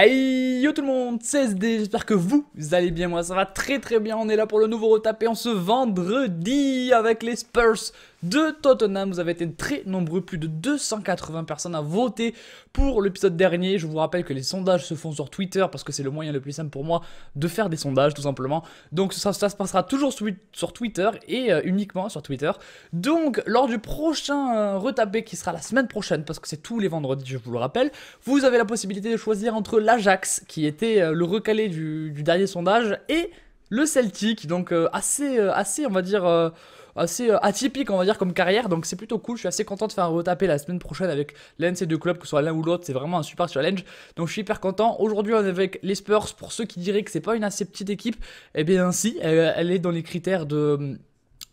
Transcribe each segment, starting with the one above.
Hey yo tout le monde, c'est SD, j'espère que vous, allez bien, moi ça va très très bien, on est là pour le nouveau retapé en ce vendredi avec les Spurs de Tottenham. Vous avez été très nombreux, plus de 280 personnes à voter pour l'épisode dernier. Je vous rappelle que les sondages se font sur Twitter parce que c'est le moyen le plus simple pour moi de faire des sondages tout simplement. Donc ça, se passera toujours sur Twitter et euh, uniquement sur Twitter. Donc lors du prochain euh, retapé qui sera la semaine prochaine parce que c'est tous les vendredis, je vous le rappelle, vous avez la possibilité de choisir entre l'Ajax qui était euh, le recalé du, dernier sondage et le Celtic. Donc assez, assez, on va dire assez euh, atypique, on va dire, comme carrière. Donc c'est plutôt cool. Je suis assez content de faire un retaper la semaine prochaine avec l'un de ces deux clubs, que ce soit l'un ou l'autre. C'est vraiment un super challenge. Donc je suis hyper content. Aujourd'hui, on est avec les Spurs. Pour ceux qui diraient que c'est pas une assez petite équipe, eh bien si, elle, est dans les critères de,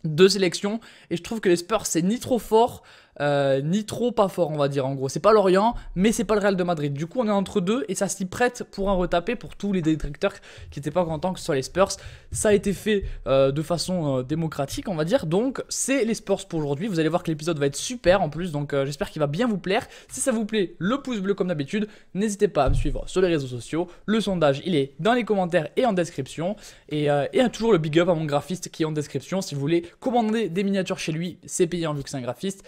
de sélection. Et je trouve que les Spurs, c'est ni trop fort. Euh, ni trop pas fort, on va dire en gros. C'est pas l'Orient, mais c'est pas le Real de Madrid. Du coup, on est entre deux et ça s'y prête pour un retapé pour tous les détracteurs qui n'étaient pas contents que ce soit les Spurs. Ça a été fait euh, de façon euh, démocratique, on va dire. Donc, c'est les Spurs pour aujourd'hui. Vous allez voir que l'épisode va être super en plus, donc j'espère qu'il va bien vous plaire. Si ça vous plaît, le pouce bleu comme d'habitude. N'hésitez pas à me suivre sur les réseaux sociaux. Le sondage, il est dans les commentaires et en description. Et, et toujours le big up à mon graphiste qui est en description. Si vous voulez commander des miniatures chez lui, c'est payant vu que c'est un graphiste.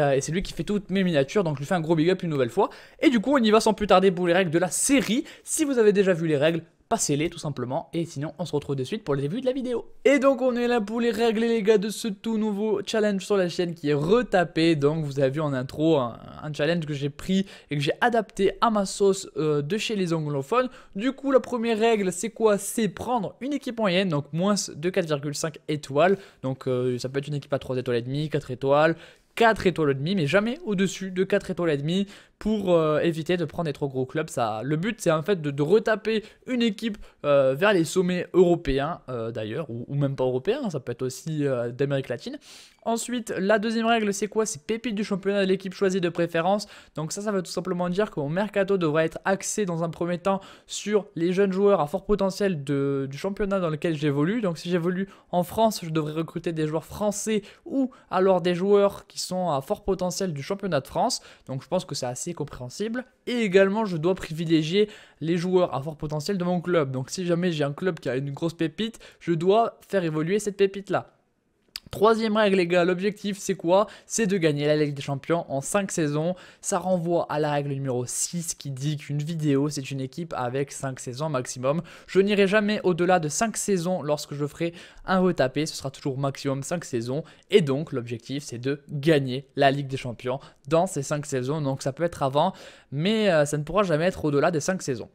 Euh, et, c'est lui qui fait toutes mes miniatures, donc je lui fais un gros big up une nouvelle fois. Et du coup, on y va sans plus tarder pour les règles de la série. Si vous avez déjà vu les règles, passez-les tout simplement. Et sinon, on se retrouve de suite pour le début de la vidéo. Et donc, on est là pour les régler, les gars, de ce tout nouveau challenge sur la chaîne qui est retapé. Donc, vous avez vu en intro un, challenge que j'ai pris et que j'ai adapté à ma sauce euh, de chez les anglophones. Du coup, la première règle, c'est quoi? C'est prendre une équipe moyenne, donc moins de 4,5 étoiles. Donc, euh, ça peut être une équipe à 3 étoiles et demie, 4 étoiles, 4 étoiles et demie, mais jamais au-dessus de 4 étoiles et demie pour euh, éviter de prendre des trop gros clubs. Ça, le but, c'est en fait de, retaper une équipe euh, vers les sommets européens, euh, d'ailleurs, ou, même pas européens, ça peut être aussi d'Amérique latine. Ensuite, la deuxième règle, c'est quoi? C'est pépite du championnat de l'équipe choisie de préférence. Donc ça, ça veut tout simplement dire que mon mercato devrait être axé dans un premier temps sur les jeunes joueurs à fort potentiel de, du championnat dans lequel j'évolue. Donc si j'évolue en France, je devrais recruter des joueurs français ou alors des joueurs qui sont à fort potentiel du championnat de France. Donc je pense que c'est assez compréhensible. Et également, je dois privilégier les joueurs à fort potentiel de mon club. Donc si jamais j'ai un club qui a une grosse pépite, je dois faire évoluer cette pépite-là. Troisième règle, les gars, l'objectif c'est quoi? C'est de gagner la Ligue des Champions en 5 saisons. Ça renvoie à la règle numéro 6 qui dit qu'une vidéo c'est une équipe avec 5 saisons maximum. Je n'irai jamais au-delà de 5 saisons lorsque je ferai un retapé. Ce sera toujours maximum 5 saisons. Et donc l'objectif c'est de gagner la Ligue des Champions dans ces 5 saisons. Donc ça peut être avant, mais euh, ça ne pourra jamais être au-delà des 5 saisons.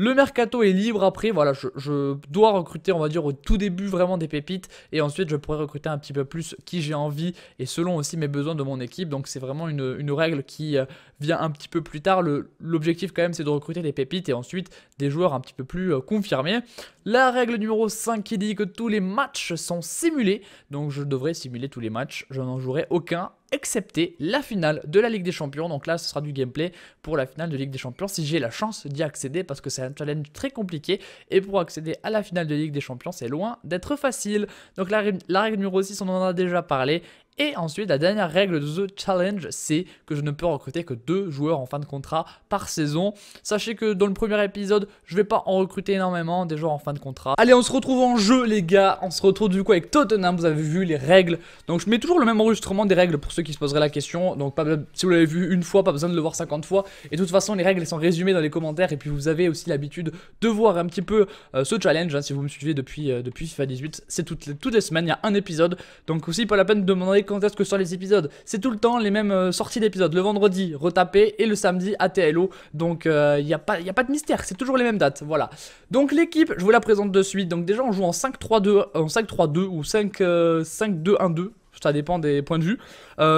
Le mercato est libre après, voilà, je, dois recruter, on va dire, au tout début vraiment des pépites, et ensuite je pourrais recruter un petit peu plus qui j'ai envie, et selon aussi mes besoins de mon équipe, donc c'est vraiment une, règle qui euh, vient un petit peu plus tard. L'objectif quand même c'est de recruter des pépites, et ensuite des joueurs un petit peu plus euh, confirmés. La règle numéro 5 qui dit que tous les matchs sont simulés, donc je devrais simuler tous les matchs, je n'en jouerai aucun excepté la finale de la Ligue des Champions. Donc là, ce sera du gameplay pour la finale de Ligue des Champions si j'ai la chance d'y accéder parce que c'est un challenge très compliqué. Et pour accéder à la finale de Ligue des Champions, c'est loin d'être facile. Donc la, la règle numéro 6, on en a déjà parlé. Et ensuite, la dernière règle de The Challenge, c'est que je ne peux recruter que deux joueurs en fin de contrat par saison. Sachez que dans le premier épisode, je vais pas en recruter énormément des joueurs en fin de contrat. Allez, on se retrouve en jeu, les gars. On se retrouve du coup avec Tottenham. Vous avez vu les règles. Donc, je mets toujours le même enregistrement des règles pour ceux qui se poseraient la question. Donc, pas, si vous l'avez vu une fois, pas besoin de le voir 50 fois. Et de toute façon, les règles sont résumées dans les commentaires. Et puis, vous avez aussi l'habitude de voir un petit peu euh, ce challenge. Hein, si vous me suivez depuis, euh, depuis FIFA 18, c'est toutes, toutes les semaines. Il y a un épisode. Donc, aussi, pas la peine de demander quand est-ce que sur les épisodes. C'est tout le temps les mêmes euh, sorties d'épisodes. Le vendredi, retapé, et le samedi, ATLO. Donc, il euh, n'y a, pas, a pas de mystère, c'est toujours les mêmes dates. Voilà. Donc, l'équipe, je vous la présente de suite. Donc, déjà, on joue en 5-3-2, en 5-3-2 ou 5-2-1-2 euh, ça dépend des points de vue.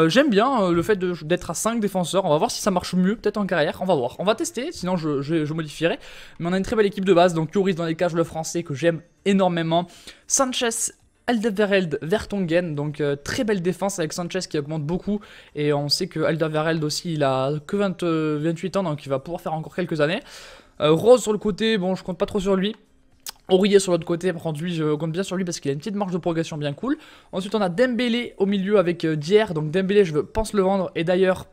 J'aime bien le fait d'être à 5 défenseurs. On va voir si ça marche mieux, peut-être en carrière. On va voir. On va tester, sinon je, je, modifierai. Mais on a une très belle équipe de base. Donc Yoris dans les cages, le français que j'aime énormément. Sanchez Alderweireld Vertonghen, donc euh, très belle défense avec Sanchez qui augmente beaucoup et on sait que Alderweireld aussi il a que 28 euh, ans donc il va pouvoir faire encore quelques années. Euh, Rose sur le côté, bon je compte pas trop sur lui. Aurier sur l'autre côté, par contre lui je compte bien sur lui parce qu'il a une petite marge de progression bien cool. Ensuite on a Dembélé au milieu avec Dier, donc Dembélé je pense le vendre et d'ailleurs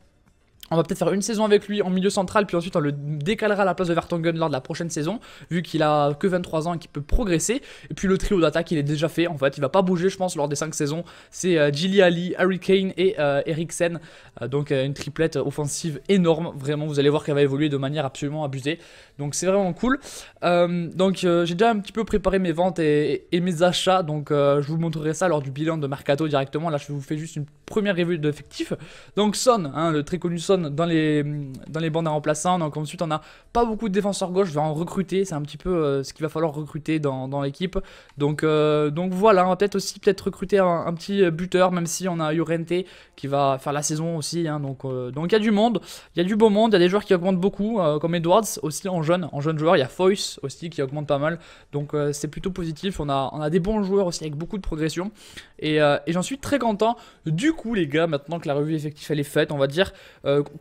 On va peut-être faire une saison avec lui en milieu central, puis ensuite on le décalera à la place de Vertonghen lors de la prochaine saison, vu qu'il a que 23 ans et qu'il peut progresser. Et puis le trio d'attaque, il est déjà fait, en fait, il va pas bouger, je pense, lors des 5 saisons. C'est euh, Ali, Harry Kane et euh, Eriksen. Euh, donc une triplette offensive énorme, vraiment, vous allez voir qu'elle va évoluer de manière absolument abusée. Donc c'est vraiment cool. donc j'ai déjà un petit peu préparé mes ventes et, mes achats, donc je vous montrerai ça lors du bilan de Mercato directement. Là, je vous fais juste une première revue d'effectifs. Donc Son, hein, le très connu Son dans les, dans les bandes à remplaçants. Donc ensuite, on n'a pas beaucoup de défenseurs gauche. Je vais en recruter. C'est un petit peu euh, ce qu'il va falloir recruter dans, l'équipe. Donc, euh, donc voilà, on va peut-être aussi peut-être recruter un, petit buteur, même si on a Llorente qui va faire la saison aussi. Hein. donc euh, donc il y a du monde, il y a du beau monde. Il y a des joueurs qui augmentent beaucoup, comme Edwards aussi en jeune, en jeune joueur. Il y a Foyce aussi qui augmente pas mal. Donc c'est plutôt positif. On a, on a des bons joueurs aussi avec beaucoup de progression. Et, et j'en suis très content. Du coup, les gars, maintenant que la revue effective elle est faite, on va dire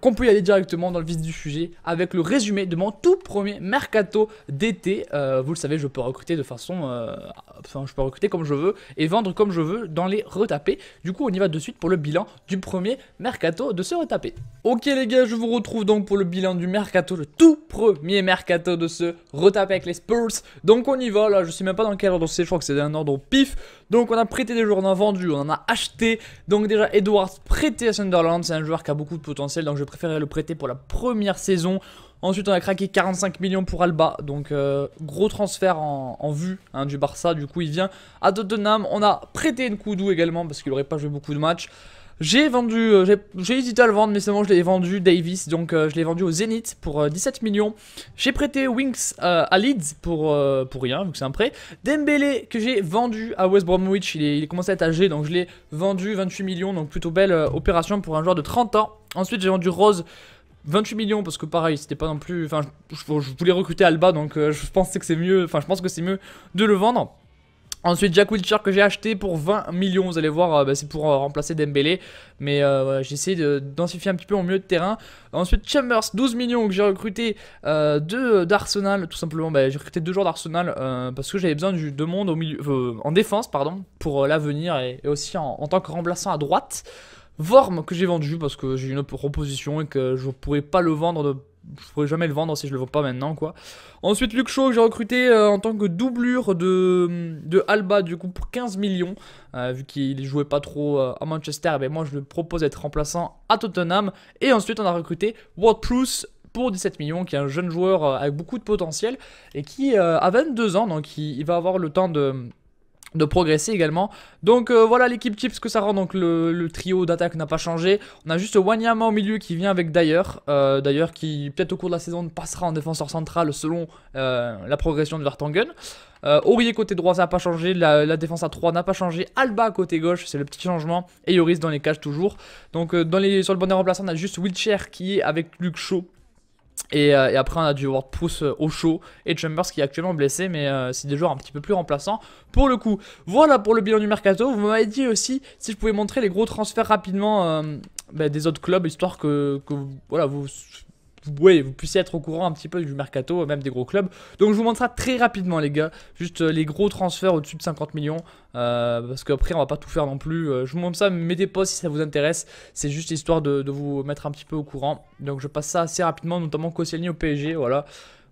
qu'on peut y aller directement dans le vif du sujet avec le résumé de mon tout premier mercato d'été. Euh, vous le savez, je peux recruter de façon. Euh, enfin, je peux recruter comme je veux et vendre comme je veux dans les retapés. Du coup, on y va de suite pour le bilan du premier mercato de ce retapé. Ok, les gars, je vous retrouve donc pour le bilan du mercato, le tout premier mercato de ce retapé avec les Spurs. Donc, on y va là, je sais même pas dans quel ordre c'est, je crois que c'est un ordre pif. Donc, on a prêté des joueurs, on a vendu, on en a acheté. Donc, déjà, Edwards prêté à Sunderland, c'est un joueur qui a beaucoup de potentiel, donc je préfère le prêter pour la première saison. Ensuite, on a craqué 45 millions pour Alba, donc euh, gros transfert en, vue hein, du Barça. Du coup, il vient à Tottenham. On a prêté Nkoudou également parce qu'il n'aurait pas joué beaucoup de matchs. J'ai vendu, euh, j'ai hésité à le vendre, mais c'est bon, je l'ai vendu Davis, donc euh, je l'ai vendu au Zenith pour 17 millions. J'ai prêté Winks à Leeds pour, pour rien, vu que c'est un prêt. Dembélé que j'ai vendu à West Bromwich, il est, il commencé à être âgé, donc je l'ai vendu 28 millions, donc plutôt belle opération pour un joueur de 30 ans. Ensuite, j'ai vendu Rose 28 millions parce que pareil, c'était pas non plus. Enfin, je, voulais recruter Alba donc euh, je pensais que c'est mieux. Enfin, je pense que c'est mieux de le vendre. Ensuite, Jack Wilshere que j'ai acheté pour 20 millions. Vous allez voir, euh, bah, c'est pour euh, remplacer Dembélé. Mais j'ai essayé de densifier un petit peu mon milieu de terrain. Ensuite, Chambers, 12 millions que j'ai recruté d'Arsenal. Tout simplement, bah, j'ai recruté deux joueurs d'Arsenal parce que j'avais besoin de monde au milieu, en défense pardon, pour l'avenir et, aussi en, tant que remplaçant à droite. Vorm que j'ai vendu parce que j'ai une proposition et que je pourrais pas le vendre de je pourrais jamais le vendre si je le vends pas maintenant quoi. Ensuite Luke Shaw que j'ai recruté euh, en tant que doublure de, de Alba du coup pour 15 millions euh, vu qu'il jouait pas trop euh, à Manchester et ben moi je lui propose d'être remplaçant à Tottenham et ensuite on a recruté Ward Prus pour 17 millions qui est un jeune joueur avec beaucoup de potentiel et qui a 22 ans donc il va avoir le temps de de progresser également. Donc euh, voilà l'équipe type ce que ça rend. Donc le, trio d'attaque n'a pas changé. On a juste Wanyama au milieu qui vient avec d'ailleurs. Euh, d'ailleurs qui peut-être au cours de la saison passera en défenseur central selon euh, la progression de Vertonghen. Aurier côté droit ça n'a pas changé. La, défense à 3 n'a pas changé. Alba côté gauche c'est le petit changement. Et Yoris dans les cages toujours. Donc dans les, sur le bonnet remplaçant on a juste Wheelchair qui est avec Luke Shaw euh, et, après, on a voir Pouce euh, au chaud et Chambers qui est actuellement blessé, mais euh, c'est des joueurs un petit peu plus remplaçants pour le coup. Voilà pour le bilan du mercato. Vous m'avez dit aussi si je pouvais montrer les gros transferts rapidement bah, des autres clubs, histoire que, que voilà, vous vous, vous puissiez être au courant un petit peu du mercato, même des gros clubs. Donc je vous montre ça très rapidement les gars, juste euh, les gros transferts au-dessus de 50 millions, euh, parce qu'après on va pas tout faire non plus. Euh, je vous montre ça, mettez pas si ça vous intéresse, c'est juste histoire de, vous mettre un petit peu au courant. Donc je passe ça assez rapidement, notamment Koscielny au PSG, voilà.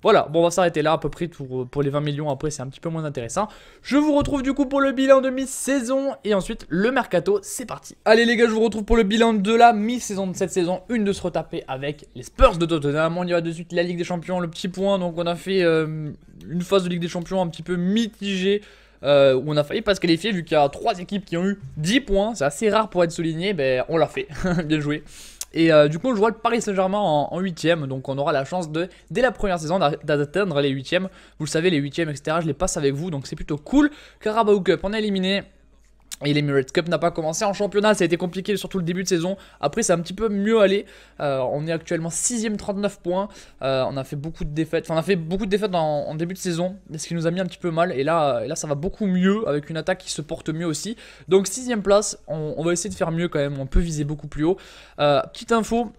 Voilà, bon on va s'arrêter là à peu près pour, les 20 millions, après c'est un petit peu moins intéressant. Je vous retrouve du coup pour le bilan de mi-saison et ensuite le mercato, c'est parti. Allez les gars, je vous retrouve pour le bilan de la mi-saison de cette saison, une de se retaper avec les Spurs de Tottenham. On y va de suite la Ligue des Champions, le petit point, donc on a fait euh, une phase de Ligue des Champions un petit peu mitigée. Euh, où on a failli pas se qualifier vu qu'il y a 3 équipes qui ont eu 10 points, c'est assez rare pour être souligné, ben on l'a fait, bien joué. Et euh, du coup, on jouera le Paris Saint-Germain en, 8ème. Donc, on aura la chance de, dès la première saison, d'atteindre les 8ème. Vous le savez, les 8ème, etc. Je les passe avec vous. Donc, c'est plutôt cool. Carabao Cup, on est éliminé. Et l'Emirates Cup n'a pas commencé en championnat, ça a été compliqué surtout le début de saison. Après, c'est un petit peu mieux allé. Euh, on est actuellement 6ème 39 points. Euh, on a fait beaucoup de défaites. Enfin, on a fait beaucoup de défaites en, début de saison, ce qui nous a mis un petit peu mal. Et là, là, ça va beaucoup mieux avec une attaque qui se porte mieux aussi. Donc, 6ème place, on, va essayer de faire mieux quand même. On peut viser beaucoup plus haut. Euh, petite info,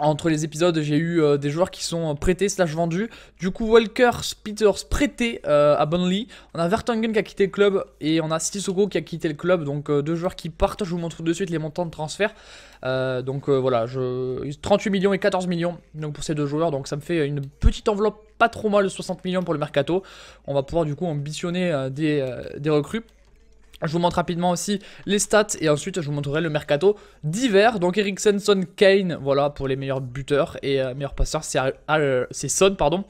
entre les épisodes, j'ai eu euh, des joueurs qui sont prêtés slash vendus. Du coup, Walker Peters prêté euh, à Burnley. On a Vertonghen qui a quitté le club et on a Sissoko qui a quitté le club. Donc deux joueurs qui partent. Je vous montre de suite les montants de transfert. donc voilà, je... 38 millions et 14 millions donc pour ces deux joueurs. Donc ça me fait une petite enveloppe pas trop mal de 60 millions pour le mercato. On va pouvoir du coup ambitionner des recrues. Je vous montre rapidement aussi les stats et ensuite je vous montrerai le mercato d'hiver. Donc Eriksen, Son, Kane, voilà pour les meilleurs buteurs et euh, meilleurs passeurs, c'est Son, pardon.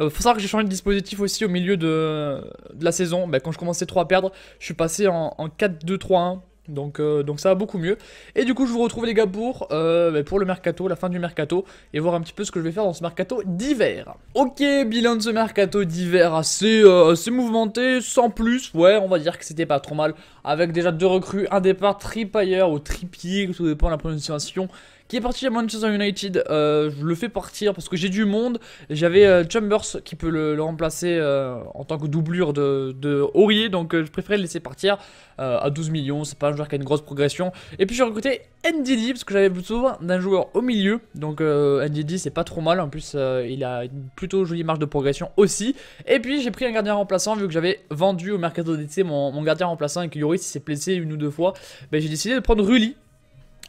Euh, faut savoir que j'ai changé de dispositif aussi au milieu de, la saison. Ben, quand je commençais trop à perdre, je suis passé en 4-2-3-1 donc, euh, donc ça va beaucoup mieux. Et du coup, je vous retrouve les gars pour, euh, bah, pour le mercato, la fin du mercato, et voir un petit peu ce que je vais faire dans ce mercato d'hiver. Ok, bilan de ce mercato d'hiver assez, euh, mouvementé, sans plus. Ouais, on va dire que c'était pas trop mal. Avec déjà deux recrues, un départ Trippier ou Trippier, tout dépend de la prononciation qui est parti à Manchester United. Euh, je le fais partir parce que j'ai du monde. J'avais euh, Chambers qui peut le, remplacer euh, en tant que doublure de, de Aurier. Donc je préférais le laisser partir à 12 millions. C'est pas un joueur qui a une grosse progression. Et puis j'ai recruté NDD parce que j'avais plutôt d'un joueur au milieu. Donc NDD c'est pas trop mal. En plus il a une plutôt jolie marge de progression aussi. Et puis j'ai pris un gardien remplaçant vu que j'avais vendu au mercato d'été mon, mon, gardien remplaçant et que Yoris s'est blessé une ou deux fois. Ben, j'ai décidé de prendre Rulli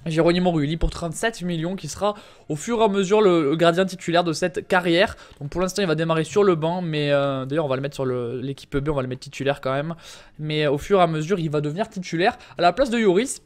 Géronimo Rulli pour 37 millions qui sera au fur et à mesure le, gardien titulaire de cette carrière. Donc pour l'instant il va démarrer sur le banc mais euh, d'ailleurs on va le mettre sur l'équipe B, on va le mettre titulaire quand même. Mais euh, au fur et à mesure il va devenir titulaire à la place de Yoris.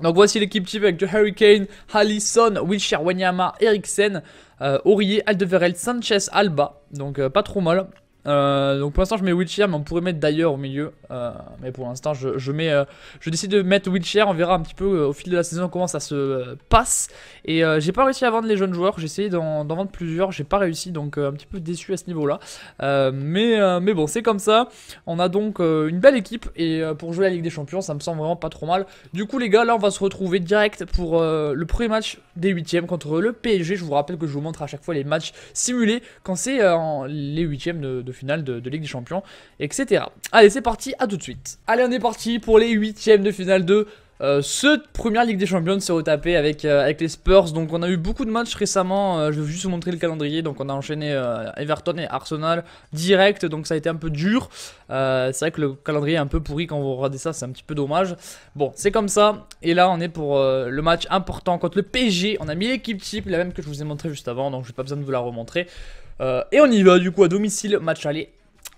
Donc voici l'équipe type avec Hurricane, Allison, Wilshire, Wanyama, Eriksen, euh, Aurier, Aldeverel, Sanchez, Alba. Donc pas trop mal. Euh, donc pour l'instant je mets Wheelchair mais on pourrait mettre d'ailleurs au milieu. Euh, mais pour l'instant je, mets euh, je décide de mettre Wheelchair. On verra un petit peu au fil de la saison comment ça se passe. Et j'ai pas réussi à vendre les jeunes joueurs. J'ai essayé d'en vendre plusieurs. J'ai pas réussi donc un petit peu déçu à ce niveau là mais, mais bon c'est comme ça. On a donc une belle équipe. Et pour jouer la Ligue des Champions ça me semble vraiment pas trop mal. Du coup les gars là on va se retrouver direct pour le premier match des huitièmes contre le PSG je vous rappelle que je vous montre à chaque fois les matchs simulés quand c'est les huitièmes de, de finale de, Ligue des Champions, etc. Allez, c'est parti, à tout de suite. Allez, on est parti pour les huitièmes de finale de euh, ce première Ligue des Champions se retaper avec, euh, avec les Spurs. Donc on a eu beaucoup de matchs récemment. Euh, je vais juste vous montrer le calendrier. Donc on a enchaîné Everton et Arsenal direct. Donc ça a été un peu dur. c'est vrai que le calendrier est un peu pourri quand vous regardez ça. C'est un petit peu dommage. Bon, c'est comme ça. Et là on est pour le match important contre le PSG. On a mis l'équipe type, la même que je vous ai montré juste avant. Donc je n'ai pas besoin de vous la remontrer. Et on y va du coup à domicile. Match aller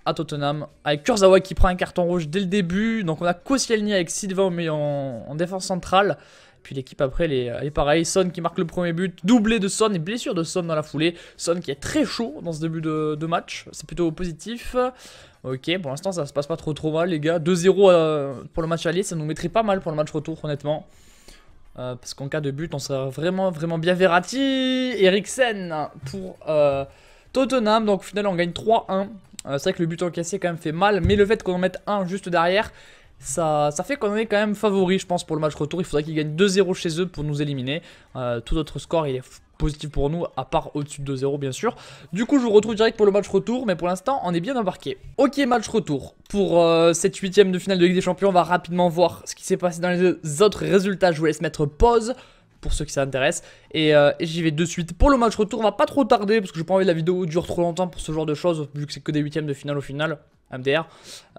à Tottenham, avec Kurzawa qui prend un carton rouge dès le début. Donc on a Koscielny avec Silva en, en défense centrale. Puis l'équipe après, elle est, pareil. Son qui marque le premier but, doublé de Son et blessure de Son dans la foulée. Son qui est très chaud dans ce début de, match, c'est plutôt positif. Ok, pour l'instant ça se passe pas trop trop mal les gars. 2-0 euh, pour le match aller, ça nous mettrait pas mal pour le match retour honnêtement. Euh, parce qu'en cas de but, on serait vraiment vraiment bien Verratti. Eriksen pour euh, Tottenham, donc au final on gagne 3-1. Euh, c'est vrai que le but encaissé quand même fait mal, mais le fait qu'on en mette un juste derrière, ça, ça fait qu'on est quand même favori, je pense, pour le match retour. Il faudrait qu'ils gagnent 2-0 chez eux pour nous éliminer. Euh, tout notre score, il est positif pour nous, à part au-dessus de 2-0 bien sûr. Du coup, je vous retrouve direct pour le match retour, mais pour l'instant, on est bien embarqué. Ok, match retour. Pour euh, cette huitième de finale de Ligue des Champions, on va rapidement voir ce qui s'est passé dans les autres résultats. Je vous laisse mettre pause pour ceux qui s'intéressent. Euh, et, j'y vais de suite. Pour le match retour, on va pas trop tarder parce que j'ai pas envie que la vidéo dure trop longtemps pour ce genre de choses, vu que c'est que des huitièmes de finale au final. MDR,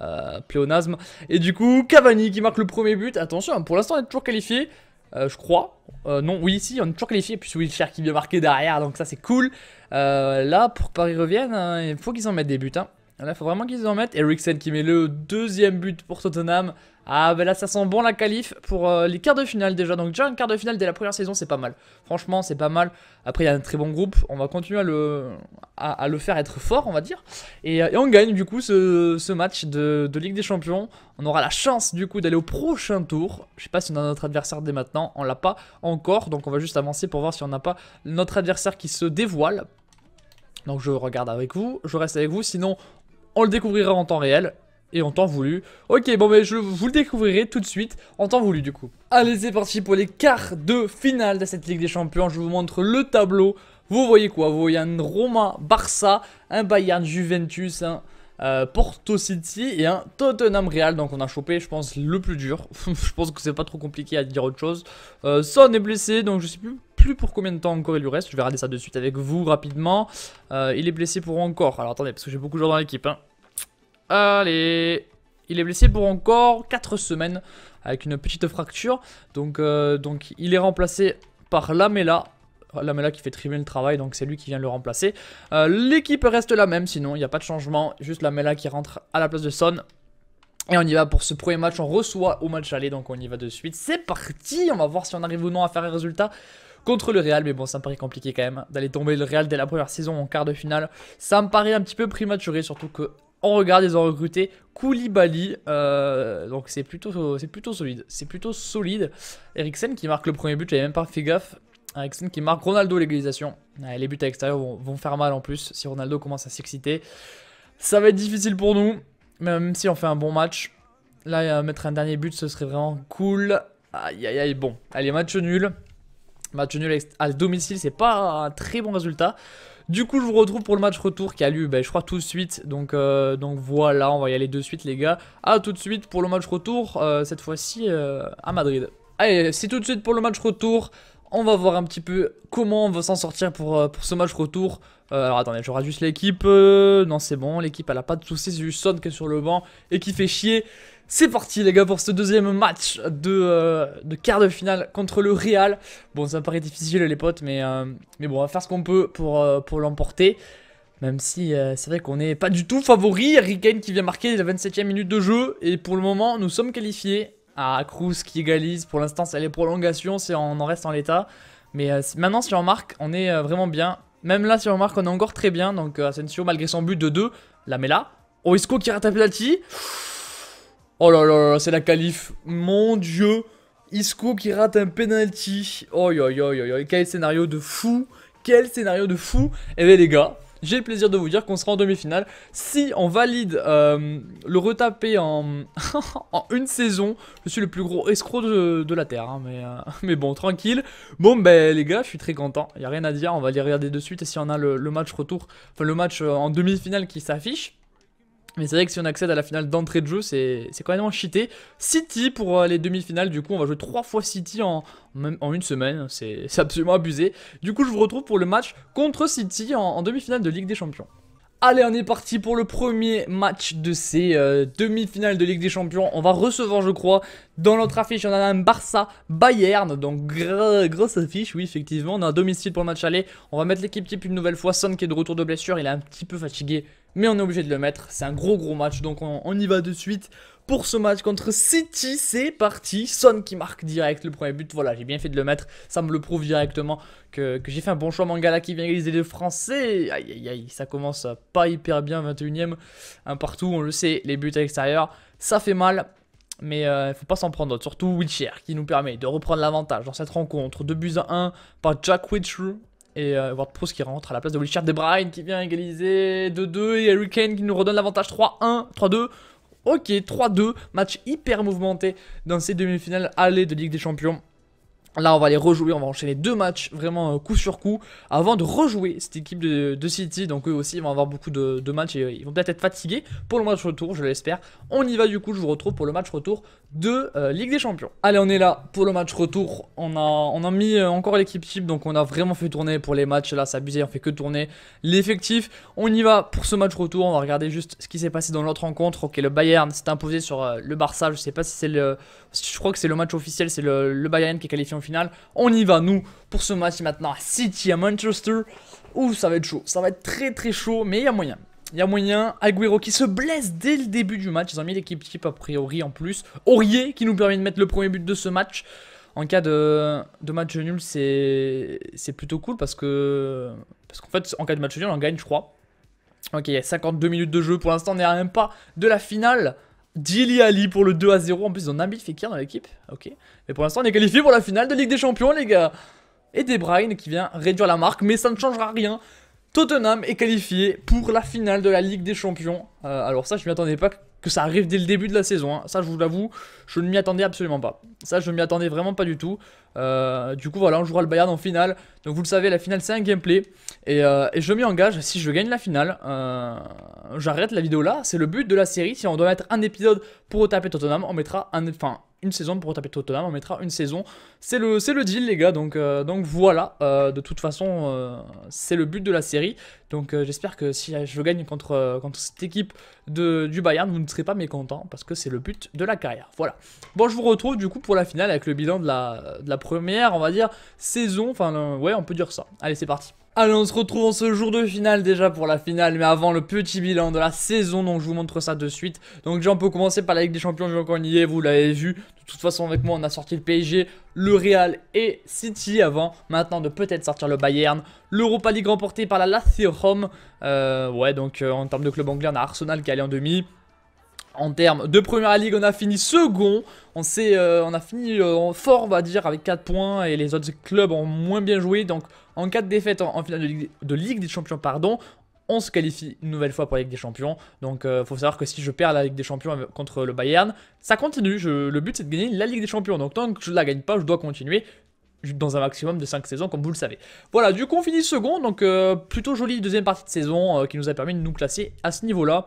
euh, pléonasme. Et du coup, Cavani qui marque le premier but. Attention, pour l'instant, on est toujours qualifié. Euh, je crois. non, oui, ici, on est toujours qualifié. Puis Wilshire qui vient marquer derrière, donc ça c'est cool. là, pour Paris revienne, hein, il faut qu'ils en mettent des buts. Hein. Là, il faut vraiment qu'ils en mettent. Eriksen qui met le deuxième but pour Tottenham. Ah, ben là, ça sent bon la qualif pour euh, les quarts de finale déjà. Donc, déjà un quart de finale dès la première saison, c'est pas mal. Franchement, c'est pas mal. Après, il y a un très bon groupe. On va continuer à le, faire être fort, on va dire. Et, on gagne du coup ce, match de, Ligue des Champions. On aura la chance du coup d'aller au prochain tour. Je sais pas si on a notre adversaire dès maintenant. On l'a pas encore. Donc, on va juste avancer pour voir si on n'a pas notre adversaire qui se dévoile. Donc, je regarde avec vous. Je reste avec vous. Sinon, on le découvrira en temps réel et en temps voulu. Ok, bon, mais je vous le découvrirai tout de suite en temps voulu, du coup. Allez, c'est parti pour les quarts de finale de cette Ligue des Champions. Je vous montre le tableau. Vous voyez quoi? Vous voyez un Roma, Barça, un Bayern, Juventus, un euh, Porto City et un Tottenham Real. Donc on a chopé, je pense, le plus dur. je pense que c'est pas trop compliqué à dire autre chose. Euh, Son est blessé, donc je sais plus pour combien de temps encore il lui reste. Je vais regarder ça de suite avec vous rapidement. Euh, il est blessé pour encore. Alors attendez, parce que j'ai beaucoup de joueurs dans l'équipe. Hein. Allez. Il est blessé pour encore 4 semaines avec une petite fracture. Donc, euh, donc il est remplacé par Lamela. Lamela qui fait très bien le travail, donc c'est lui qui vient le remplacer. Euh, l'équipe reste la même, sinon il n'y a pas de changement. Juste Lamela qui rentre à la place de Son. Et on y va pour ce premier match, on reçoit au match aller, donc on y va de suite. C'est parti, on va voir si on arrive ou non à faire un résultat contre le Real. Mais bon, ça me paraît compliqué quand même d'aller tomber le Real dès la première saison en quart de finale. Ça me paraît un petit peu prématuré, surtout que on regarde, ils ont recruté Koulibaly. Euh, donc c'est plutôt, solide. C'est plutôt solide. Eriksen qui marque le premier but, j'avais même pas fait gaffe. Eriksen qui marque Ronaldo l'égalisation. les buts à l'extérieur vont, faire mal en plus si Ronaldo commence à s'exciter. Ça va être difficile pour nous. Même si on fait un bon match. Là, mettre un dernier but, ce serait vraiment cool. Aïe aïe aïe, bon. Allez, match nul. Match nul à domicile, c'est pas un très bon résultat. Du coup, je vous retrouve pour le match retour qui a lieu, ben, je crois, tout de suite. Donc, euh, donc voilà, on va y aller de suite, les gars. A tout de suite pour le match retour, euh, cette fois-ci euh, à Madrid. Allez, c'est tout de suite pour le match retour. On va voir un petit peu comment on va s'en sortir pour ce match retour. Alors attendez, je juste l'équipe. non, c'est bon, l'équipe elle a pas de soucis. C'est juste Son qui est sur le banc et qui fait chier. C'est parti les gars pour ce deuxième match de, euh, de quart de finale contre le Real. Bon ça paraît difficile les potes mais, euh, mais bon on va faire ce qu'on peut pour, euh, pour l'emporter. Même si c'est vrai qu'on n'est pas du tout favori. Kane qui vient marquer la 27ème minute de jeu. Et pour le moment nous sommes qualifiés. à Cruz qui égalise. Pour l'instant c'est les prolongations, on en reste en l'état. Mais maintenant si on marque on est vraiment bien. Même là si on marque on est encore très bien. Donc Asensio malgré son but de 2, la met là. Oisco qui rate un penalty. Oh là là là, c'est la qualif. Mon dieu. Isco qui rate un penalty. Oh yo yo yo yo. Quel scénario de fou. Quel scénario de fou. Eh bien les gars, j'ai le plaisir de vous dire qu'on sera en demi-finale. Si on valide euh, le retaper en, une saison, je suis le plus gros escroc de, la Terre. Hein, mais, euh, mais bon, tranquille. Bon, ben les gars, je suis très content. Il n'y a rien à dire. On va les regarder de suite. Et si on a le, le match retour, enfin le match euh, en demi-finale qui s'affiche. Mais c'est vrai que si on accède à la finale d'entrée de jeu, c'est quand même cheaté. City pour euh, les demi-finales, du coup, on va jouer 3 fois City en, en une semaine. C'est absolument abusé. Du coup, je vous retrouve pour le match contre City en demi-finale de Ligue des Champions. Allez, on est parti pour le premier match de ces euh, demi-finales de Ligue des Champions. On va recevoir, je crois, dans notre affiche, on a un Barça-Bayern. Donc, grosse affiche, oui, effectivement. On a un domicile pour le match aller. On va mettre l'équipe type une nouvelle fois. Son qui est de retour de blessure, il est un petit peu fatigué, mais on est obligé de le mettre. C'est un gros, gros match, donc on y va de suite pour ce match contre City. C'est parti. Son qui marque direct le premier but. Voilà, j'ai bien fait de le mettre. Ça me le prouve directement que, j'ai fait un bon choix. Mangala qui vient égaliser les Français. Aïe, aïe, aïe. Ça commence pas hyper bien. 21ème. Un partout, on le sait. Les buts à l'extérieur, ça fait mal. Mais il euh, faut pas s'en prendre d'autres. Surtout Wilshere qui nous permet de reprendre l'avantage dans cette rencontre. 2 buts à 1 par Jack Wilshere. Et euh, Ward Prowse qui rentre à la place de Wilshere. De Bruyne qui vient égaliser 2-2. Et Harry Kane qui nous redonne l'avantage 3-1. 3-2. Ok, 3-2, match hyper mouvementé dans ces demi-finales aller de Ligue des Champions. Là, on va les rejouer, on va enchaîner deux matchs vraiment euh, coup sur coup avant de rejouer cette équipe de, City. Donc, eux aussi, ils vont avoir beaucoup de, matchs et euh, ils vont peut-être être fatigués pour le match retour, je l'espère. On y va du coup, je vous retrouve pour le match retour de euh, Ligue des Champions. Allez, on est là pour le match retour. On a, mis encore l'équipe type, donc on a vraiment fait tourner pour les matchs. Là, c'est abusé, on fait que tourner l'effectif. On y va pour ce match retour. On va regarder juste ce qui s'est passé dans l'autre rencontre. Ok, le Bayern s'est imposé sur le Barça. Je sais pas si c'est le. Je crois que c'est le match officiel, c'est le, le Bayern qui est qualifié en finale. On y va, nous, pour ce match maintenant à City, à Manchester. Ouh, ça va être chaud. Ça va être très très chaud, mais il y a moyen. Il y a moyen. Agüero qui se blesse dès le début du match. Ils ont mis l'équipe type a priori en plus. Aurier qui nous permet de mettre le premier but de ce match. En cas de, de match nul, c'est plutôt cool parce que. Parce qu'en fait, en cas de match nul, on gagne, je crois. Ok, il y a 52 minutes de jeu. Pour l'instant, on n'est même pas de la finale. Dili Ali pour le 2 à 0. En plus, ils ont Nabil Fekir dans l'équipe. Ok. Mais pour l'instant, on est qualifié pour la finale de Ligue des Champions, les gars. Et De qui vient réduire la marque, mais ça ne changera rien. Tottenham est qualifié pour la finale de la Ligue des Champions. Euh, alors ça, je ne m'y attendais pas que ça arrive dès le début de la saison. Hein. Ça, je vous l'avoue, je ne m'y attendais absolument pas. Ça, je ne m'y attendais vraiment pas du tout. Euh, du coup, voilà, on jouera le Bayern en finale. Donc, vous le savez, la finale, c'est un gameplay. Et, euh, je m'y engage, si je gagne la finale, euh, j'arrête la vidéo là. C'est le but de la série. Si on doit mettre un épisode pour retaper Tottenham, on mettra un, enfin, une saison pour taper Tottenham, on mettra une saison. C'est le, le deal les gars, donc, donc voilà, de toute façon c'est le but de la série. Donc j'espère que si je gagne contre, contre cette équipe de, du Bayern, vous ne serez pas mécontents parce que c'est le but de la carrière. Voilà. Bon je vous retrouve du coup pour la finale avec le bilan de la, de la première, on va dire, saison, enfin ouais on peut dire ça. Allez c'est parti. Allez, on se retrouve en ce jour de finale déjà pour la finale, mais avant le petit bilan de la saison, donc je vous montre ça de suite. Donc déjà on peut commencer par la Ligue des Champions, vu qu'on y est, vous l'avez vu. De toute façon avec moi on a sorti le PSG, le Real et City avant, maintenant de peut-être sortir le Bayern. L'Europa League remportée par la Lazio Rome, euh, ouais donc euh, en termes de club anglais on a Arsenal qui est allé en demi. En termes de première ligue, on a fini second. On, euh, a fini euh, fort, on va dire, avec 4 points. Et les autres clubs ont moins bien joué. Donc, en cas de défaite en, finale de ligue, des Champions, pardon, on se qualifie une nouvelle fois pour la Ligue des Champions. Donc, il euh, faut savoir que si je perds la Ligue des Champions contre le Bayern, ça continue. le but, c'est de gagner la Ligue des Champions. Donc, tant que je ne la gagne pas, je dois continuer dans un maximum de 5 saisons comme vous le savez. Voilà, du coup on finit second, donc plutôt jolie deuxième partie de saison qui nous a permis de nous classer à ce niveau-là.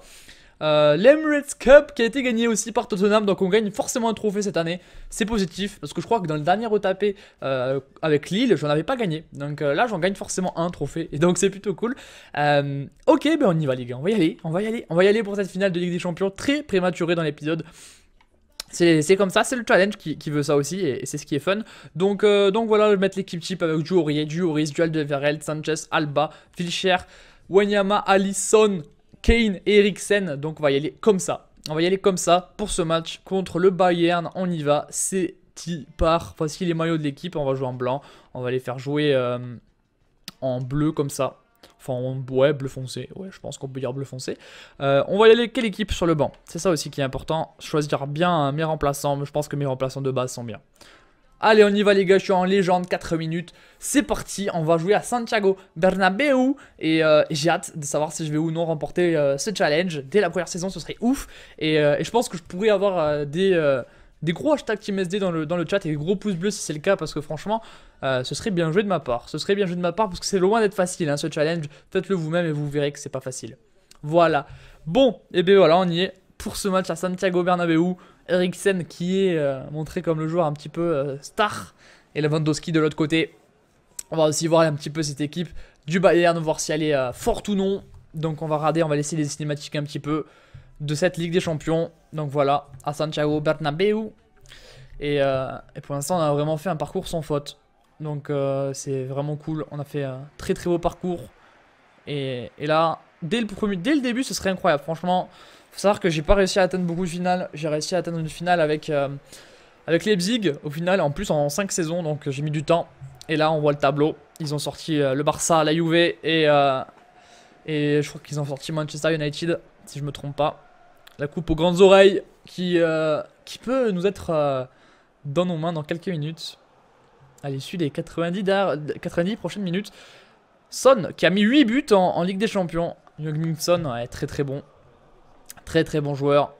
Euh, L'Emirates Cup qui a été gagné aussi par Tottenham, donc on gagne forcément un trophée cette année. C'est positif parce que je crois que dans le dernier retapé euh, avec Lille, j'en avais pas gagné. Donc euh, là, j'en gagne forcément un trophée et donc c'est plutôt cool. ok, ben on y va les gars, on va y aller, on va y aller, on va y aller pour cette finale de Ligue des Champions très prématurée dans l'épisode. C'est comme ça, c'est le challenge qui, veut ça aussi, et, c'est ce qui est fun. Donc, donc voilà, je vais mettre l'équipe type avec du Aurier, du Oris, du Aldeverel, Sanchez, Alba, Vilcher, Wanyama, Allison, Kane et Eriksen. Donc on va y aller comme ça. On va y aller comme ça pour ce match contre le Bayern. On y va. C'est part? Voici les maillots de l'équipe. On va jouer en blanc. On va les faire jouer euh, en bleu comme ça. Enfin, ouais, bleu foncé. Ouais, je pense qu'on peut dire bleu foncé. Euh, on va y aller quelle équipe sur le banc? C'est ça aussi qui est important. Choisir bien mes remplaçants. Je pense que mes remplaçants de base sont bien. Allez, on y va les gars, je suis en légende, 4 minutes. C'est parti, on va jouer à Santiago Bernabéu. Et, euh, j'ai hâte de savoir si je vais ou non remporter euh, ce challenge. Dès la première saison, ce serait ouf. Et, euh, je pense que je pourrais avoir des, des gros hashtags TeamSD dans le, dans le chat et des gros pouces bleus si c'est le cas. Parce que franchement, ce serait bien joué de ma part. Ce serait bien joué de ma part parce que c'est loin d'être facile hein, ce challenge. Faites-le vous-même et vous verrez que c'est pas facile. Voilà. Bon, et bien voilà, on y est pour ce match à Santiago Bernabéu. Eriksen qui est euh, montré comme le joueur un petit peu euh, star. Et Lewandowski de l'autre côté. On va aussi voir un petit peu cette équipe du Bayern, voir si elle est euh, forte ou non. Donc on va regarder, on va laisser les cinématiques un petit peu de cette Ligue des Champions. Donc voilà, à Santiago Bernabéu. Et, et pour l'instant, on a vraiment fait un parcours sans faute. Donc c'est vraiment cool. On a fait un très très beau parcours. Et, et là, dès le, premier, dès le début, ce serait incroyable. Franchement, faut savoir que j'ai pas réussi à atteindre beaucoup de finales. J'ai réussi à atteindre une finale avec, euh, avec Leipzig, au final, en plus en 5 saisons, donc j'ai mis du temps. Et là, on voit le tableau. Ils ont sorti euh, le Barça, la Juve et, euh, et je crois qu'ils ont sorti Manchester United, si je me trompe pas. La coupe aux grandes oreilles qui, qui peut nous être dans nos mains dans quelques minutes. À l'issue des 90, 90 prochaines minutes. Son qui a mis 8 buts en, Ligue des Champions. Jung Son, est très très bon. Très très bon joueur.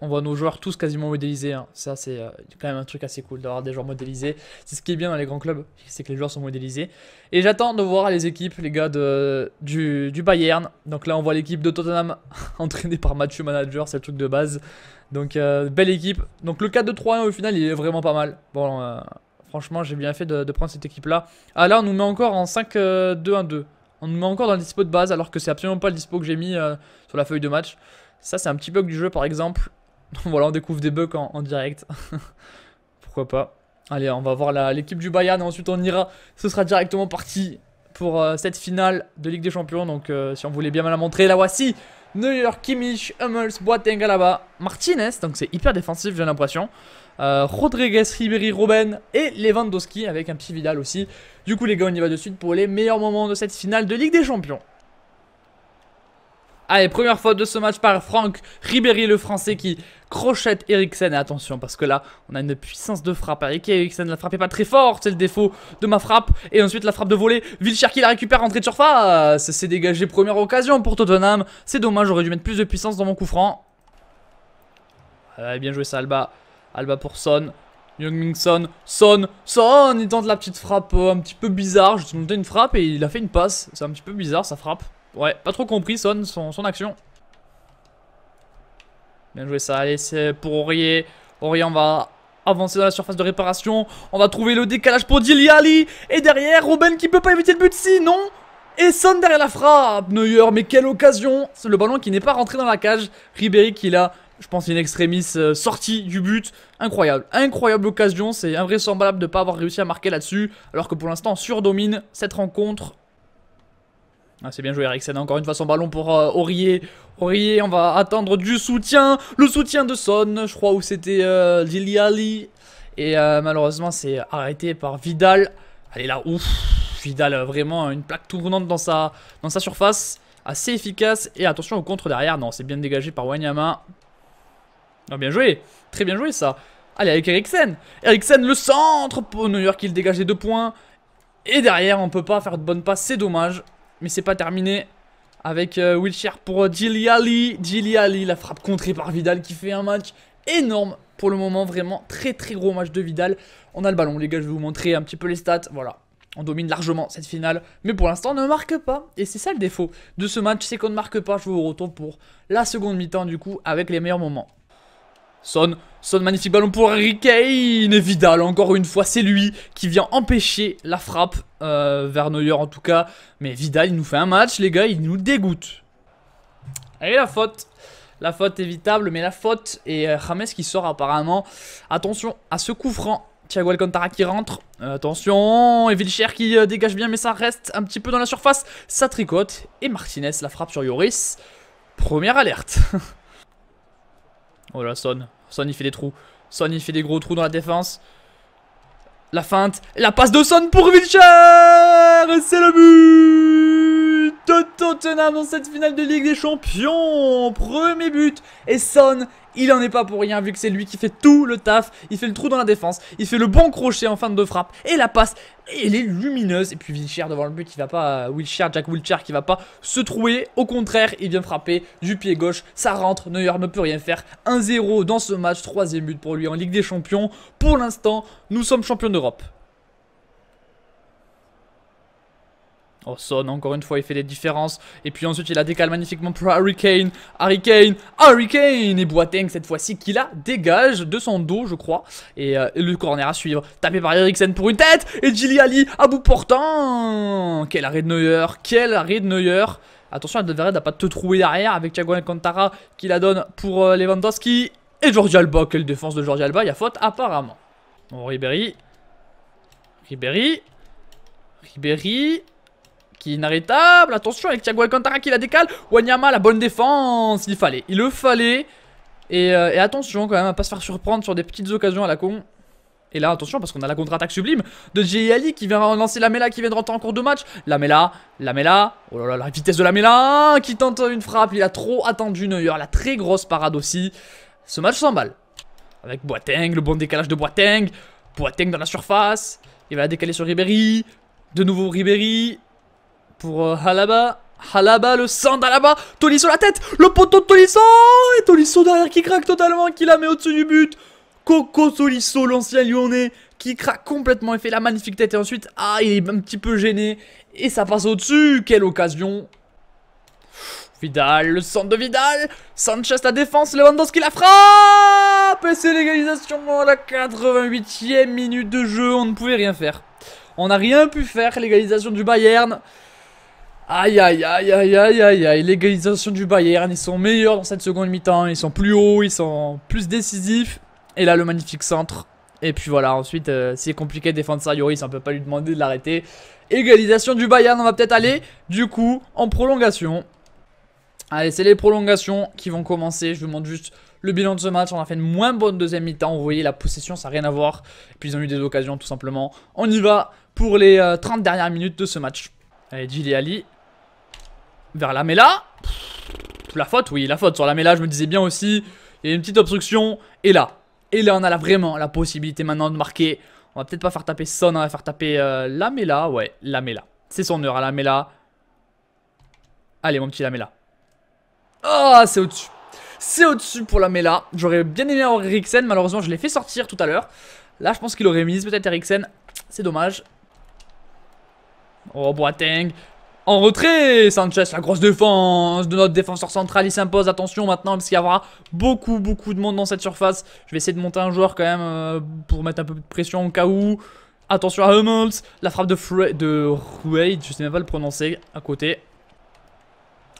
On voit nos joueurs tous quasiment modélisés. Hein. Ça, c'est euh, quand même un truc assez cool d'avoir des joueurs modélisés. C'est ce qui est bien dans les grands clubs, c'est que les joueurs sont modélisés. Et j'attends de voir les équipes, les gars de, du, Bayern. Donc là, on voit l'équipe de Tottenham entraînée par Mathieu Manager, c'est le truc de base. Donc, euh, belle équipe. Donc, le 4-2-3-1 au final, il est vraiment pas mal. Bon, euh, franchement, j'ai bien fait de, de prendre cette équipe-là. Ah, là, on nous met encore en 5-2-1-2. On nous met encore dans le dispo de base, alors que c'est absolument pas le dispo que j'ai mis sur la feuille de match. Ça, c'est un petit bug du jeu, par exemple. voilà, on découvre des bugs en, direct. Pourquoi pas. Allez, on va voir l'équipe du Bayern ensuite on ira. Ce sera directement parti pour euh, cette finale de Ligue des Champions. Donc, euh, si on voulait bien mal la montrer, la voici. Neuer, Kimmich, Hummels, Boateng, là-bas, Martinez. Donc, c'est hyper défensif, j'ai l'impression. Euh, Rodriguez, Ribéry, Robben et Lewandowski avec un petit Vidal aussi. Du coup, les gars, on y va de suite pour les meilleurs moments de cette finale de Ligue des Champions. Allez, première faute de ce match par Franck Ribéry, le français qui crochette Eriksen. Et attention, parce que là, on a une puissance de frappe. Eric Eriksen, la frappe est pas très forte, c'est le défaut de ma frappe. Et ensuite, la frappe de volée. Vilcher qui la récupère, entrée de surface. C'est dégagé, première occasion pour Tottenham. C'est dommage, j'aurais dû mettre plus de puissance dans mon coup franc. bien joué ça, Alba. Alba pour Son. Young Son, Son, Son, il tente la petite frappe euh, un petit peu bizarre. Je te une frappe et il a fait une passe. C'est un petit peu bizarre sa frappe. Ouais, pas trop compris Son, son, action. Bien joué ça, allez c'est pour Aurier. Aurier on va avancer dans la surface de réparation. On va trouver le décalage pour Diliali. Et derrière, Robben qui peut pas éviter le but, si, non et Son derrière la frappe Neuer, mais quelle occasion C'est le ballon qui n'est pas rentré dans la cage. Ribéry qui l'a, je pense, une extrémiste euh, sortie du but. Incroyable, incroyable occasion. C'est invraisemblable de ne pas avoir réussi à marquer là-dessus. Alors que pour l'instant, on surdomine cette rencontre. Ah, c'est bien joué Eriksen, encore une fois son ballon pour euh, Aurier. Aurier, on va attendre du soutien. Le soutien de Son, je crois, où c'était euh, Et euh, malheureusement, c'est arrêté par Vidal. Allez là, ouf. Vidal, euh, vraiment une plaque tournante dans sa, surface. Assez efficace. Et attention au contre derrière. Non, c'est bien dégagé par Wanyama. Non, bien joué. Très bien joué ça. Allez, avec Eriksen. Eriksen, le centre pour New York, il dégage les deux points. Et derrière, on peut pas faire de bonne passe, c'est dommage. Mais c'est pas terminé avec euh, Wilshire pour Giliali. Giliali, la frappe contrée par Vidal qui fait un match énorme pour le moment. Vraiment très très gros match de Vidal. On a le ballon, les gars, je vais vous montrer un petit peu les stats. Voilà. On domine largement cette finale, mais pour l'instant on ne marque pas. Et c'est ça le défaut de ce match, c'est qu'on ne marque pas. Je vous retrouve pour la seconde mi-temps du coup, avec les meilleurs moments. Son, Son, magnifique ballon pour Harry. Et Vidal, encore une fois, c'est lui qui vient empêcher la frappe euh, vers Neuer en tout cas. Mais Vidal, il nous fait un match, les gars, il nous dégoûte. Et la faute. La faute évitable, mais la faute. Et euh, James qui sort apparemment. Attention à ce coup franc. Thiago Alcantara qui rentre. Euh, attention. Et Vilcher qui dégage bien, mais ça reste un petit peu dans la surface. Ça tricote. Et Martinez, la frappe sur Yoris. Première alerte. Oh là, Son. Son, il fait des trous. Son, il fait des gros trous dans la défense. La feinte. La passe de Son pour Wilcher C'est le but de Tottenham dans cette finale de Ligue des Champions. Premier but. Et Son, il en est pas pour rien vu que c'est lui qui fait tout le taf. Il fait le trou dans la défense. Il fait le bon crochet en fin de frappe. Et la passe, elle est lumineuse. Et puis Wilshere devant le but, il va pas. Wilshere, Jack Wilshere qui va pas se trouver. Au contraire, il vient frapper du pied gauche. Ça rentre. Neuer ne peut rien faire. 1-0 dans ce match. Troisième but pour lui en Ligue des Champions. Pour l'instant, nous sommes champions d'Europe. Oh, Son, encore une fois, il fait des différences. Et puis ensuite, il la décale magnifiquement pour Harry Kane. Harry Et Boateng, cette fois-ci, qui la dégage de son dos, je crois. Et, euh, le corner à suivre. Tapé par Eriksen pour une tête. Et Gilly Ali à bout portant. Quel arrêt de Neuer. Quel arrêt de Neuer. Attention, elle devrait pas te trouver derrière avec Thiago Alcantara qui la donne pour euh, Lewandowski. Et Jordi Alba. Quelle défense de Jordi Alba. Il y a faute, apparemment. Bon, Ribéry. Ribéry. Ribéry qui est inarrêtable. Attention avec Thiago Alcantara qui la décale. Wanyama, la bonne défense. Il fallait, il le fallait. Euh, et, attention quand même à pas se faire surprendre sur des petites occasions à la con. Et là, attention, parce qu'on a la contre-attaque sublime de J. Ali qui vient lancer la Mela, qui vient de rentrer en cours de match. La Mela, la Mela, oh là là, la vitesse de la Mela, qui tente une frappe. Il a trop attendu Neuer, la très grosse parade aussi. Ce match s'emballe. Avec Boateng, le bon décalage de Boateng. Boateng dans la surface. Il va la décaler sur Ribéry. De nouveau Ribéry pour euh, Halaba. Halaba, le sang d'Halaba. Tolisso la tête. Le poteau de Tolisso. Et Tolisso derrière qui craque totalement. Qui la met au-dessus du but. Coco Tolisso, l'ancien lyonnais. Qui craque complètement et fait la magnifique tête. Et ensuite, ah, il est un petit peu gêné. Et ça passe au-dessus. Quelle occasion. Vidal, le centre de Vidal. Sanchez la défense. Lewandowski la frappe. Et c'est l'égalisation à la 88e minute de jeu. On ne pouvait rien faire. On n'a rien pu faire. L'égalisation du Bayern. Aïe aïe aïe aïe aïe aïe aïe, l'égalisation du Bayern, ils sont meilleurs dans cette seconde mi-temps, ils sont plus hauts, ils sont plus décisifs. Et là le magnifique centre. Et puis voilà, ensuite euh, c'est compliqué de défendre ça, Yoris, on peut pas lui demander de l'arrêter. Égalisation du Bayern, on va peut-être aller du coup en prolongation. Allez, c'est les prolongations qui vont commencer, je vous montre juste le bilan de ce match, on a fait une moins bonne deuxième mi-temps, vous voyez la possession ça n'a rien à voir. Et puis ils ont eu des occasions tout simplement. On y va pour les 30 euh, dernières minutes de ce match. Allez, Gilles Ali. Vers la Mela. La faute, oui, la faute sur la Mela, je me disais bien aussi. Il y a une petite obstruction. Et là, et là, on a vraiment la possibilité maintenant de marquer. On va peut-être pas faire taper Son, on va faire taper euh, la Mela. Ouais, la Mela. C'est son heure à la Mela. Allez, mon petit Lamela. Oh, c'est au-dessus. C'est au-dessus pour la Mela. J'aurais bien aimé avoir. Malheureusement, je l'ai fait sortir tout à l'heure. Là, je pense qu'il aurait mis peut-être Eriksen. C'est dommage. Oh, Boateng. En retrait, Sanchez, la grosse défense de notre défenseur central, il s'impose, attention maintenant parce qu'il y aura beaucoup beaucoup de monde dans cette surface. Je vais essayer de monter un joueur quand même euh, pour mettre un peu de pression au cas où. Attention à Hummels, la frappe de, Fre de Wade, je sais même pas le prononcer, à côté.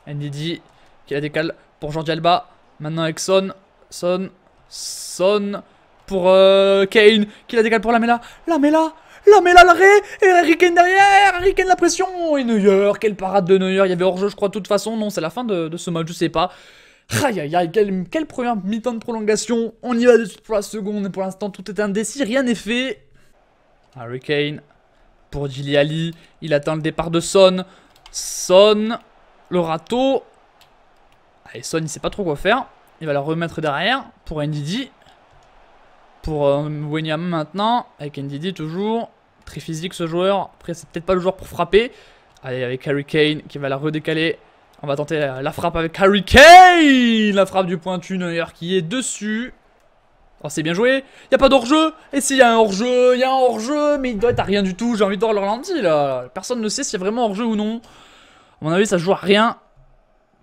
Ndidi qui la décale pour Jordi Alba. Maintenant avec Son, Son, Son pour euh, Kane qui la décale pour Lamela. Lamela la Lamela l'arrêt Et Harry Kane derrière Harry Kane la pression Et Neuer, quelle parade de Neuer Il y avait hors-jeu je crois de toute façon. Non, c'est la fin de, ce match, je sais pas. Aïe aïe aïe, quelle, première mi-temps de prolongation. On y va de suite pour la seconde. Pour l'instant, tout est indécis, rien n'est fait. Harry Kane pour Gilly Ali. Il attend le départ de Son. Son, le râteau. Allez, Son, il sait pas trop quoi faire. Il va la remettre derrière pour Ndidi pour euh, maintenant, avec Ndidi toujours. Très physique ce joueur. Après, c'est peut-être pas le joueur pour frapper. Allez, avec Harry Kane qui va la redécaler. On va tenter la, frappe avec Harry Kane La frappe du pointu Neuer qui est dessus. Oh, c'est bien joué. Il a pas d'hors-jeu. Et s'il y a un hors-jeu, il y a un hors-jeu, mais il doit être à rien du tout. J'ai envie de voir le ralenti là. Personne ne sait s'il y a vraiment hors-jeu ou non. À mon avis, ça joue à rien.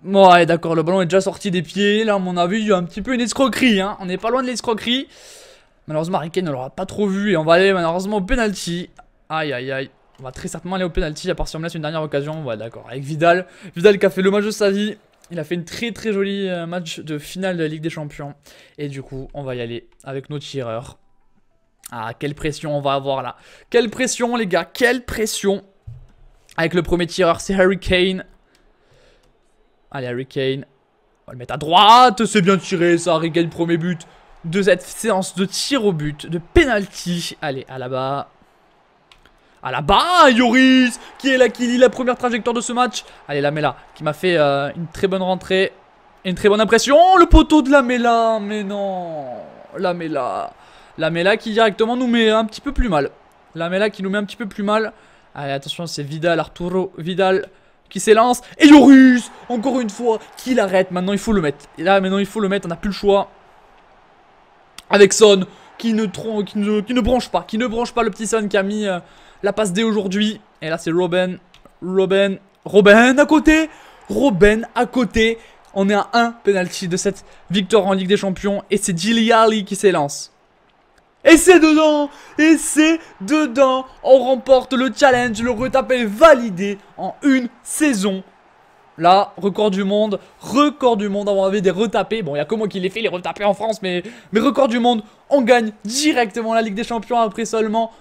Bon, ouais, d'accord, le ballon est déjà sorti des pieds. Là, à mon avis, il y a un petit peu une escroquerie. Hein. On n'est pas loin de l'escroquerie. Malheureusement, Harry Kane ne l'aura pas trop vu. Et on va aller malheureusement au penalty. Aïe, aïe, aïe. On va très certainement aller au penalty, à part si on me laisse une dernière occasion. Ouais, d'accord. Avec Vidal. Vidal qui a fait le match de sa vie. Il a fait une très très jolie euh, match de finale de la Ligue des Champions. Et du coup, on va y aller avec nos tireurs. Ah, quelle pression on va avoir là. Quelle pression, les gars. Quelle pression. Avec le premier tireur, c'est Harry Kane. Allez, Harry Kane. On va le mettre à droite. C'est bien tiré, ça. Harry premier but de cette séance de tir au but, de penalty. Allez, à la bas. À la bas, Yoris Qui est là, qui lit la première trajectoire de ce match Allez, la Mela, qui m'a fait euh, une très bonne rentrée. Une très bonne impression. le poteau de la Mela Mais non La Mela. La Mela qui directement nous met un petit peu plus mal. La Mela qui nous met un petit peu plus mal. Allez, attention, c'est Vidal, Arturo Vidal qui s'élance. Et Yoris Encore une fois, qui l'arrête. Maintenant, il faut le mettre. Et là, maintenant, il faut le mettre. On n'a plus le choix. Avec Son qui ne, qui, branche pas, qui ne branche pas le petit Son qui a mis euh, la passe D aujourd'hui. Et là c'est Robin, Robin, Robin à côté, Robin à côté. On est à un penalty de cette victoire en Ligue des Champions et c'est Gilliali qui s'élance. Et c'est dedans Et c'est dedans On remporte le challenge, le retapé validé en une saison. Là, record du monde, record du monde, on avait des retapés. Bon, il y a que moi qui les fait, les retapés en France, mais, record du monde, on gagne directement la Ligue des Champions après seulement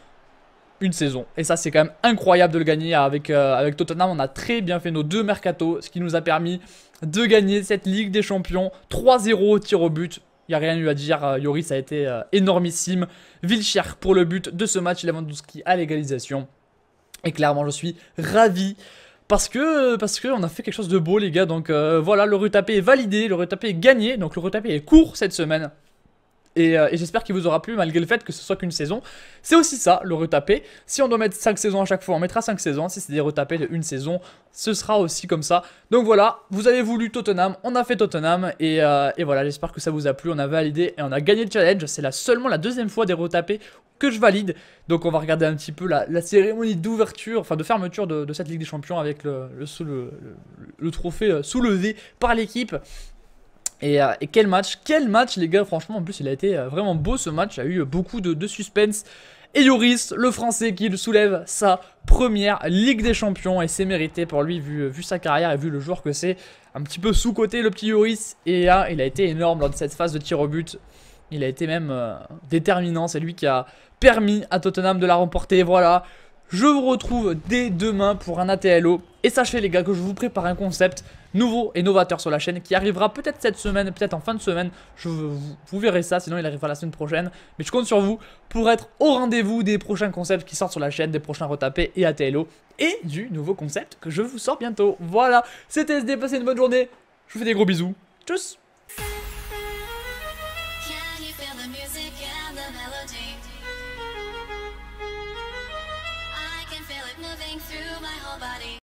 une saison. Et ça, c'est quand même incroyable de le gagner avec, euh, Tottenham. On a très bien fait nos deux mercato, ce qui nous a permis de gagner cette Ligue des Champions. 3-0 tir au but. Il n'y a rien eu à dire, euh, Yoris a été euh, énormissime. Vilcher pour le but de ce match, Lewandowski à l'égalisation. Et clairement, je suis ravi parce que, parce que on a fait quelque chose de beau les gars, donc euh, voilà, le retapé est validé, le retapé est gagné, donc le retapé est court cette semaine. Euh, et, j'espère qu'il vous aura plu malgré le fait que ce soit qu'une saison. C'est aussi ça, le retapé. Si on doit mettre 5 saisons à chaque fois, on mettra 5 saisons. Si c'est des retapés de une saison, ce sera aussi comme ça. Donc voilà, vous avez voulu Tottenham, on a fait Tottenham. Et, euh, voilà, j'espère que ça vous a plu. On a validé et on a gagné le challenge. C'est la, seulement la deuxième fois des retapés que je valide. Donc on va regarder un petit peu la, cérémonie d'ouverture, enfin de fermeture de, cette Ligue des Champions avec le trophée euh, soulevé par l'équipe. Euh, et, quel match, quel match les gars, franchement en plus il a été euh, vraiment beau ce match, il a eu beaucoup de, suspense. Et Yoris, le français qui soulève sa première Ligue des Champions et c'est mérité pour lui vu, vu, sa carrière et vu le joueur que c'est. Un petit peu sous-côté le petit Yoris et il a été énorme lors de cette phase de tir au but. Il a été même euh, déterminant, c'est lui qui a permis à Tottenham de la remporter, voilà. Je vous retrouve dès demain pour un ATLO. Et sachez les gars que je vous prépare un concept nouveau et novateur sur la chaîne qui arrivera peut-être cette semaine, peut-être en fin de semaine. Vous, vous, verrez ça, sinon il arrivera la semaine prochaine. Mais je compte sur vous pour être au rendez-vous des prochains concepts qui sortent sur la chaîne, des prochains retapés et ATLO. Et du nouveau concept que je vous sors bientôt. Voilà, c'était SD, passez une bonne journée. Je vous fais des gros bisous. Tchuss